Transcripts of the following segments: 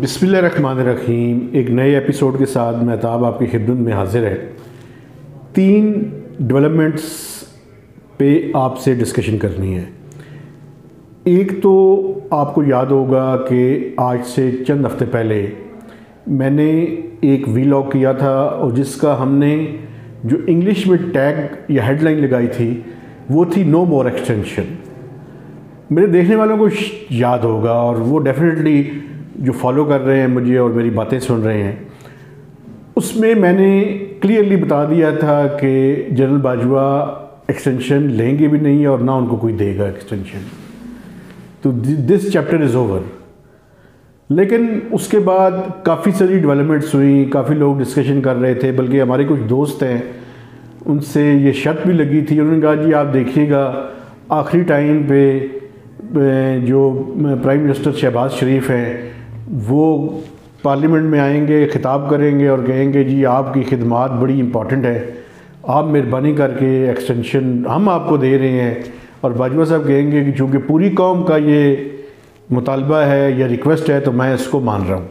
बिस्मिल्लाहिर्रहमानिर्रहीम। एक नए एपिसोड के साथ महताब आपकी खिदमत में हाजिर है। तीन डेवलपमेंट्स पे आपसे डिस्कशन करनी है। एक तो आपको याद होगा कि आज से चंद हफ़्ते पहले मैंने एक वीलॉग किया था और जिसका हमने जो इंग्लिश में टैग या हेडलाइन लगाई थी, वो थी नो मोर एक्सटेंशन मेरे देखने वालों को याद होगा और वो डेफिनेटली जो फॉलो कर रहे हैं मुझे और मेरी बातें सुन रहे हैं, उसमें मैंने क्लियरली बता दिया था कि जनरल बाजवा एक्सटेंशन लेंगे भी नहीं और ना उनको कोई देगा एक्सटेंशन तो दिस चैप्टर इज़ ओवर लेकिन उसके बाद काफ़ी सारी डेवलपमेंट्स हुई, काफ़ी लोग डिस्कशन कर रहे थे, बल्कि हमारे कुछ दोस्त हैं, उनसे ये शर्त भी लगी थी, उन्होंने कहा, जी, आप देखिएगा, आखिरी टाइम पे जो प्राइम मिनिस्टर शहबाज शरीफ हैं वो पार्लियामेंट में आएँगे, ख़िताब करेंगे और कहेंगे, जी, आपकी खिदमत बड़ी इंपॉर्टेंट है। आप मेहरबानी करके एक्सटेंशन हम आपको दे रहे हैं। और बाजवा साहब कहेंगे कि चूँकि पूरी कौम का ये मुतालबा है या रिक्वेस्ट है तो मैं इसको मान रहा हूँ।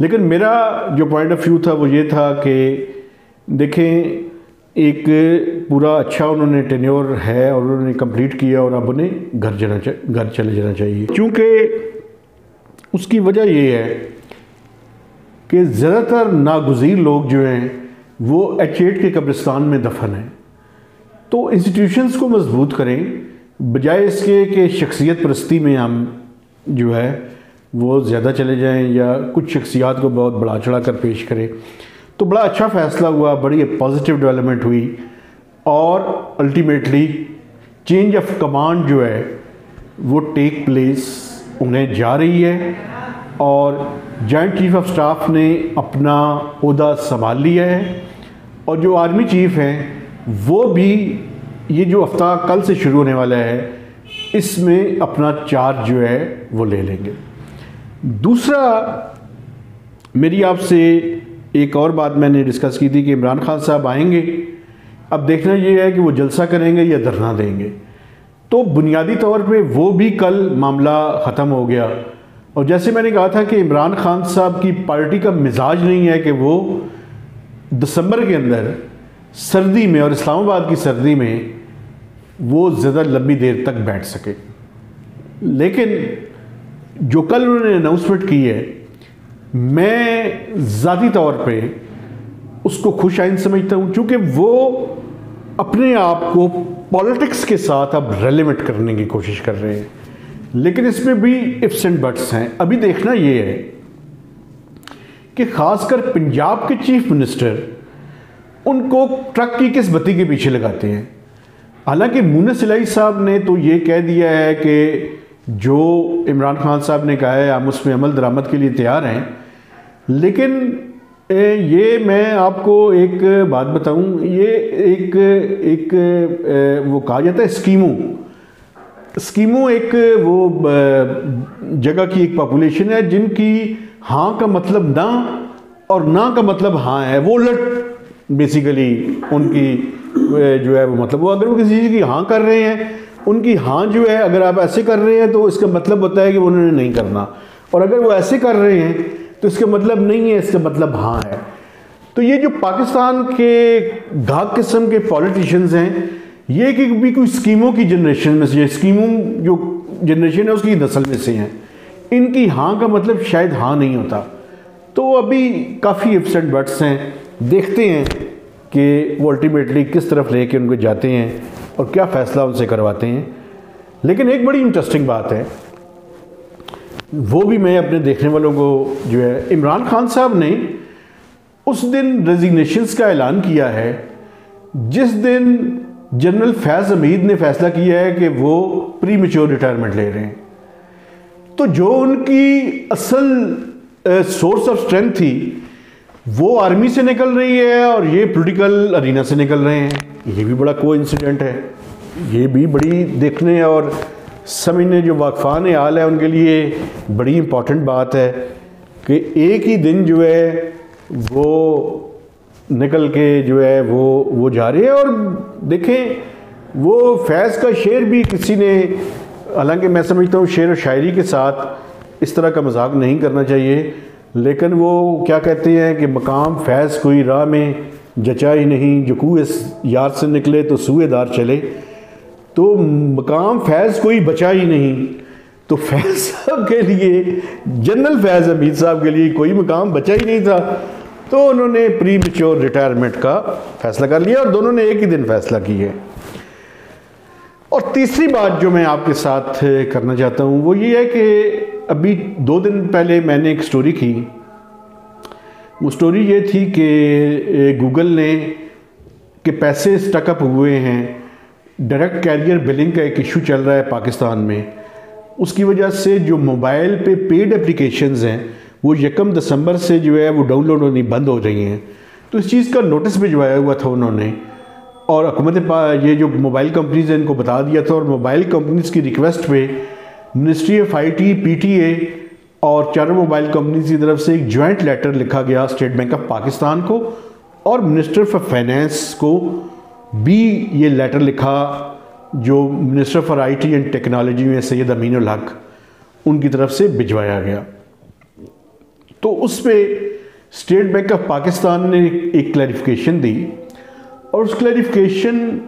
लेकिन मेरा जो पॉइंट ऑफ़ व्यू था, वो ये था कि देखें, एक पूरा अच्छा उन्होंने टेन्योर है और उन्होंने कंप्लीट किया और अब उन्हें घर जाना घर चले जाना चाहिए। क्योंकि उसकी वजह ये है कि ज़्यादातर नागजीर लोग जो हैं, वो एच एट के कब्रिस्तान में दफन हैं। तो इंस्टीट्यूशंस को मज़बूत करें, बजाय इसके कि शख्सियत परस्ती में हम जो है, वो ज़्यादा चले जाएँ या कुछ शख्सियात को बहुत बड़ा चढ़ा कर पेश करें। तो बड़ा अच्छा फ़ैसला हुआ, बड़ी पॉजिटिव डेवलपमेंट हुई और अल्टीमेटली चेंज ऑफ़ कमांड जो है, वो टेक प्लेस उन्हें जा रही है और जॉइंट चीफ ऑफ़ स्टाफ ने अपना अहदा संभाल लिया है और जो आर्मी चीफ हैं, वो भी ये जो हफ़्ता कल से शुरू होने वाला है, इसमें अपना चार्ज जो है, वो ले लेंगे। दूसरा, मेरी आपसे एक और बात मैंने डिस्कस की थी कि इमरान खान साहब आएँगे। अब देखना ये है कि वो जलसा करेंगे या धरना देंगे। तो बुनियादी तौर पे वो भी कल मामला ख़त्म हो गया। और जैसे मैंने कहा था कि इमरान खान साहब की पार्टी का मिजाज नहीं है कि वो दिसंबर के अंदर सर्दी में और इस्लामाबाद की सर्दी में वो ज़्यादा लंबी देर तक बैठ सके। लेकिन जो कल उन्होंने अनाउंसमेंट की है, मैं ज़ाती तौर पे उसको खुश आइन समझता हूँ, क्योंकि वो अपने आप को पॉलिटिक्स के साथ अब रेलिवेंट करने की कोशिश कर रहे हैं। लेकिन इसमें भी इफ्स एंड बट्स हैं। अभी देखना ये है कि खासकर पंजाब के चीफ मिनिस्टर उनको ट्रक की किस बत्ती के पीछे लगाते हैं। हालाँकि मुन सिलाई साहब ने तो ये कह दिया है कि जो इमरान खान साहब ने कहा है, हम उसमें अमल दरामद के लिए तैयार हैं। लेकिन ये मैं आपको एक बात बताऊँ, ये एक एक वो कहा जाता है, स्कीमो। स्कीमो एक वो जगह की एक पॉपुलेशन है जिनकी हाँ का मतलब ना और ना का मतलब हाँ है, वो उलट बेसिकली उनकी जो है वो मतलब वो अगर वो किसी चीज़ की हाँ कर रहे हैं, उनकी हाँ जो है, अगर आप ऐसे कर रहे हैं तो इसका मतलब होता है कि उन्होंने नहीं करना। और अगर वो ऐसे कर रहे हैं तो इसका मतलब नहीं है, इसका मतलब हाँ है। तो ये जो पाकिस्तान के घाक किस्म के पॉलिटिशियंस हैं, ये कि भी कोई स्कीमों की जनरेशन में से स्कीमों जो जनरेशन है, उसकी नस्ल में से हैं, इनकी हाँ का मतलब शायद हाँ नहीं होता। तो अभी काफ़ी एबसेंट बट्स हैं। देखते हैं कि वो अल्टीमेटली किस तरफ़ लेके उनको जाते हैं और क्या फ़ैसला उनसे करवाते हैं। लेकिन एक बड़ी इंटरेस्टिंग बात है वो भी मैं अपने देखने वालों को जो है, इमरान खान साहब ने उस दिन रेजिग्नेशंस का ऐलान किया है, जिस दिन जनरल फैज़ हमीद ने फैसला किया है कि वो प्री मेच्योर रिटायरमेंट ले रहे हैं। तो जो उनकी असल सोर्स ऑफ़ स्ट्रेंथ थी, वो आर्मी से निकल रही है और ये पॉलिटिकल अरीना से निकल रहे हैं। ये भी बड़ा को है। ये भी बड़ी देखने और समझने जो वाकफान आल है, उनके लिए बड़ी इंपॉर्टेंट बात है कि एक ही दिन जो है, वो निकल के जो है, वो वो जा रहे हैं और देखें, वो फैज़ का शेर भी किसी ने, हालाँकि मैं समझता हूँ शेर व शायरी के साथ इस तरह का मज़ाक नहीं करना चाहिए, लेकिन वो क्या कहते हैं कि मकाम फैज़ कोई राह में जचा ही नहीं, जो कुएँ यार से निकले तो सूएदार चले। तो मकाम फैज़ कोई बचा ही नहीं। तो फैज़ साहब के लिए, जनरल फैज़ हमीद साहब के लिए कोई मकाम बचा ही नहीं था। तो उन्होंने प्री मेच्योर रिटायरमेंट का फैसला कर लिया और दोनों ने एक ही दिन फैसला किया। और तीसरी बात जो मैं आपके साथ करना चाहता हूँ, वो ये है कि अभी दो दिन पहले मैंने एक स्टोरी की। वो स्टोरी ये थी कि गूगल ने कि पैसे स्टकअप हुए हैं। डायरेक्ट कैरियर बिलिंग का एक इशू चल रहा है पाकिस्तान में। उसकी वजह से जो मोबाइल पे पेड एप्लीकेशंस हैं, वो यकम दिसंबर से जो है वो डाउनलोड होनी बंद हो रही हैं। तो इस चीज़ का नोटिस भिजवाया हुआ था उन्होंने। और हुकूमत ये जो मोबाइल कंपनीज़ हैं, इनको बता दिया था। और मोबाइल कंपनीज़ की रिक्वेस्ट पे ministry of I T P T A और चारों मोबाइल कंपनीज़ की तरफ़ से एक जॉइंट लेटर लिखा गया स्टेट बैंक ऑफ़ पाकिस्तान को और मिनिस्टर फॉर फाइनेंस को। भी ये लेटर लिखा जो minister for IT and technology में सैयद अमीन हक, उनकी तरफ़ से भिजवाया गया। तो उस पर स्टेट बैंक ऑफ़ पाकिस्तान ने एक क्लैरिफिकेशन दी और उस क्लैरिफिकेशन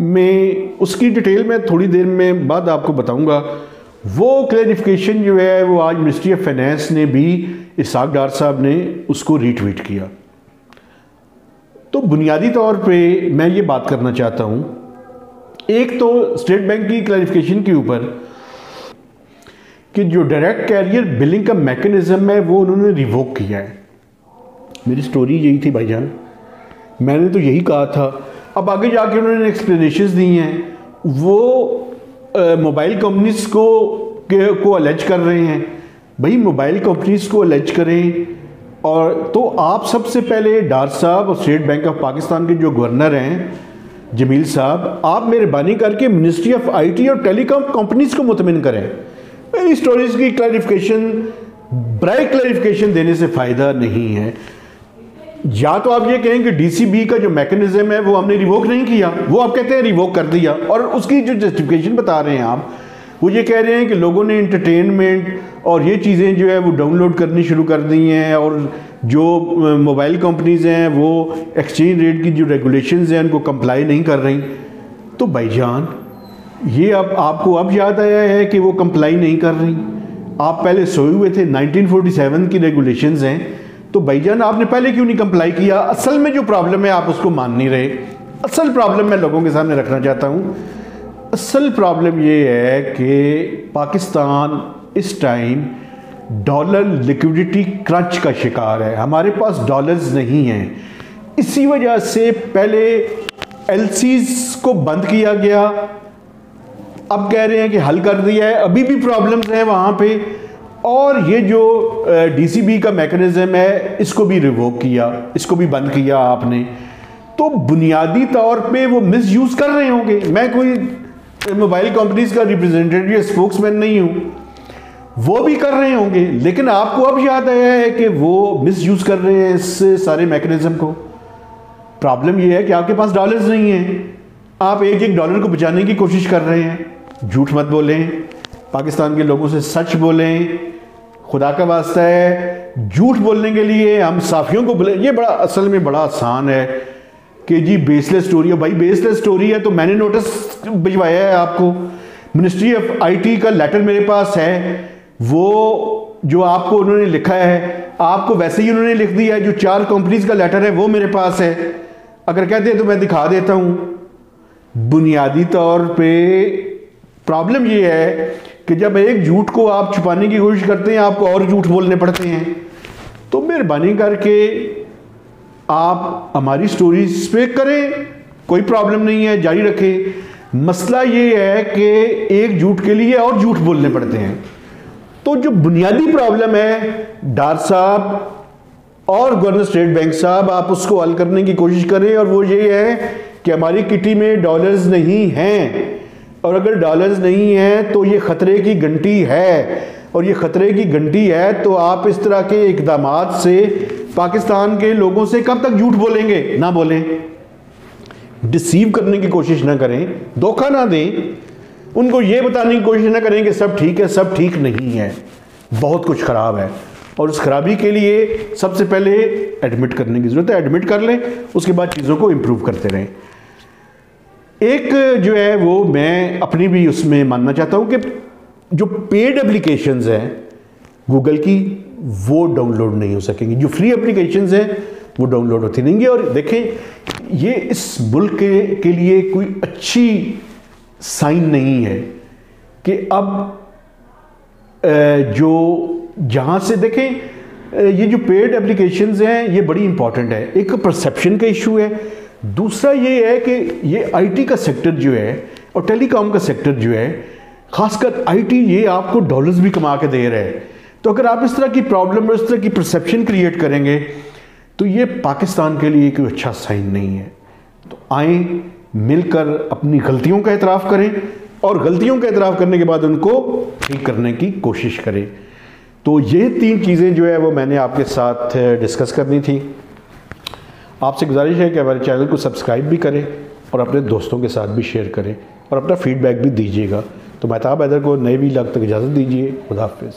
में उसकी डिटेल मैं थोड़ी देर में बाद आपको बताऊँगा। वो क्लैरिफिकेशन जो है, वो आज मिनिस्ट्री ऑफ़ फाइनेंस ने भी, इसाक डार साहब ने उसको रीट्वीट किया। तो बुनियादी तौर पे मैं ये बात करना चाहता हूँ। एक तो स्टेट बैंक की क्लैरिफिकेशन के ऊपर कि जो डायरेक्ट कैरियर बिलिंग का मैकेनिज्म है, वो उन्होंने रिवोक किया है। मेरी स्टोरी यही थी भाईजान मैंने तो यही कहा था। अब आगे जाके उन्होंने एक्सप्लेनेशन दी हैं। वो मोबाइल कंपनीज़ को, के, को अलेज कर रहे हैं। भाई मोबाइल कंपनीज़ को अलेज करें। और तो आप सबसे पहले डार साहब और स्टेट बैंक ऑफ़ पाकिस्तान के जो गवर्नर हैं, जमील साहब, आप मेहरबानी करके मिनिस्ट्री ऑफ़ आईटी और टेलीकॉम कंपनीज़ को मुतमिन करें। मेरी स्टोरीज की क्लैरिफिकेशन ब्राइट क्लैरिफिकेशन देने से फ़ायदा नहीं है। या तो आप ये कहें कि डीसीबी का जो मैकेनिज्म है, वो हमने रिवोक नहीं किया, वो आप कहते हैं रिवोक कर दिया और उसकी जो जस्टिफिकेशन बता रहे हैं आप वो ये कह रहे हैं कि लोगों ने इंटरटेनमेंट और ये चीज़ें जो है वो डाउनलोड करनी शुरू कर दी हैं और जो मोबाइल कंपनीज़ हैं, वो एक्सचेंज रेट की जो रेगुलेशंस हैं, उनको कंप्लाई नहीं कर रही। तो भाईजान ये अब आपको अब याद आया है कि वो कंप्लाई नहीं कर रही। आप पहले सोए हुए थे 1947 की रेगुलेशंस हैं तो भाईजान आपने पहले क्यों नहीं कंप्लाई किया? असल में जो प्रॉब्लम है, आप उसको मान नहीं रहे। असल प्रॉब्लम मैं लोगों के सामने रखना चाहता हूँ। असल प्रॉब्लम ये है कि पाकिस्तान इस टाइम डॉलर लिक्विडिटी क्रंच का शिकार है। हमारे पास डॉलर्स नहीं हैं। इसी वजह से पहले एल को बंद किया गया। अब कह रहे हैं कि हल कर दिया है। अभी भी प्रॉब्लम्स हैं वहाँ पे। और ये जो डीसीबी का मैकेनिज्म है, इसको भी रिवोक किया। इसको भी बंद किया आपने। तो बुनियादी तौर पे वो मिस यूज़ कर रहे होंगे। मैं कोई मोबाइल कंपनीज़ का रिप्रेजेंटेटिव स्पोक्समैन नहीं हूँ। वो भी कर रहे होंगे, लेकिन आपको अब याद आया है कि वो मिस यूज़ कर रहे हैं इस सारे मैकेनिज्म को। प्रॉब्लम ये है कि आपके पास डॉलर्स नहीं है। आप एक एक डॉलर को बचाने की कोशिश कर रहे हैं। झूठ मत बोलें। पाकिस्तान के लोगों से सच बोलें। खुदा का वास्ता है। झूठ बोलने के लिए हम साफियों को बोले ये बड़ा, असल में बड़ा आसान है। कि जी बेसलेस स्टोरी है। भाई बेसलेस स्टोरी है तो मैंने नोटिस भिजवाया है आपको। मिनिस्ट्री ऑफ़ आईटी का लेटर मेरे पास है। वो जो आपको उन्होंने लिखा है, आपको वैसे ही उन्होंने लिख दिया है, जो चार कंपनीज़ का लेटर है, वो मेरे पास है। अगर कहते हैं तो मैं दिखा देता हूँ। बुनियादी तौर पे प्रॉब्लम ये है कि जब एक झूठ को आप छुपाने की कोशिश करते हैं, आपको और झूठ बोलने पड़ते हैं। तो मेहरबानी करके आप हमारी स्टोरीज पे करें, कोई प्रॉब्लम नहीं है, जारी रखें। मसला ये है कि एक झूठ के लिए और झूठ बोलने पड़ते हैं। तो जो बुनियादी प्रॉब्लम है, डार साहब और गवर्नर स्टेट बैंक साहब, आप उसको हल करने की कोशिश करें और वो ये है कि हमारी किटी में डॉलर्स नहीं हैं। और अगर डॉलर्स नहीं है तो ये ख़तरे की घंटी है। और ये ख़तरे की घंटी है तो आप इस तरह के इकदाम से पाकिस्तान के लोगों से कब तक झूठ बोलेंगे? ना बोलें। डिसीव करने की कोशिश ना करें। धोखा ना दें। उनको ये बताने की कोशिश ना करें कि सब ठीक है, सब ठीक नहीं है। बहुत कुछ ख़राब है। और उस खराबी के लिए सबसे पहले एडमिट करने की ज़रूरत है। एडमिट कर लें, उसके बाद चीज़ों को इम्प्रूव करते रहें। एक जो है, वो मैं अपनी भी उसमें मानना चाहता हूँ कि जो पेड एप्लीकेशंस हैं गूगल की वो डाउनलोड नहीं हो सकेंगी। जो फ्री एप्लीकेशंस हैं वो डाउनलोड होती रहेंगी और देखें ये इस मुल्क के, के लिए कोई अच्छी साइन नहीं है कि अब जो जहाँ से देखें ये जो पेड एप्लीकेशन हैं ये बड़ी इंपॉर्टेंट है। एक परसेप्शन का इशू है। दूसरा ये है कि ये आईटी का सेक्टर जो है और टेलीकॉम का सेक्टर जो है खासकर आईटी ये आपको डॉलर्स भी कमा के दे रहे हैं। तो अगर आप इस तरह की प्रॉब्लम और इस तरह की परसेप्शन क्रिएट करेंगे तो ये पाकिस्तान के लिए कोई अच्छा साइन नहीं है। तो आए, मिलकर अपनी गलतियों का एतराफ़ करें और गलतियों का एतराफ़ करने के बाद उनको ठीक करने की कोशिश करें। तो ये तीन चीज़ें जो है वो मैंने आपके साथ डिस्कस करनी थी। आपसे गुजारिश है कि हमारे चैनल को सब्सक्राइब भी करें और अपने दोस्तों के साथ भी शेयर करें और अपना फीडबैक भी दीजिएगा। तो महताब हैदर को नए भी तक इजाज़त दीजिए। खुदाफिज़